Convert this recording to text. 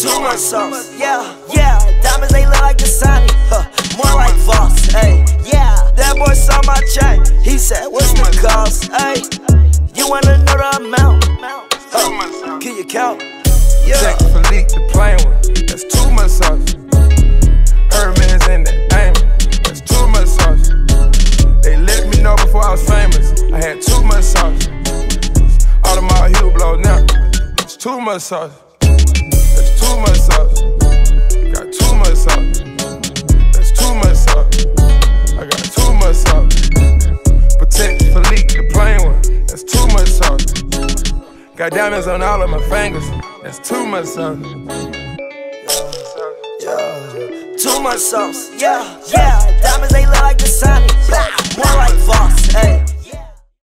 too much sauce. Yeah, yeah, diamonds they look like Dasani, huh, more like Voss. Hey, yeah, that boy saw my check. He said, What's the cost? Hey, you wanna know the amount? Huh, can you count? Yeah. Patek Philippe the plain one. That's too much sauce. Herman's in that diamond. That's too much sauce. They let me know before I was famous. I had too much sauce. All of my heel blow now. It's too much sauce. Too. Got diamonds on all of my fingers. That's too much sauce. Yeah, too much sauce. Yeah, yeah.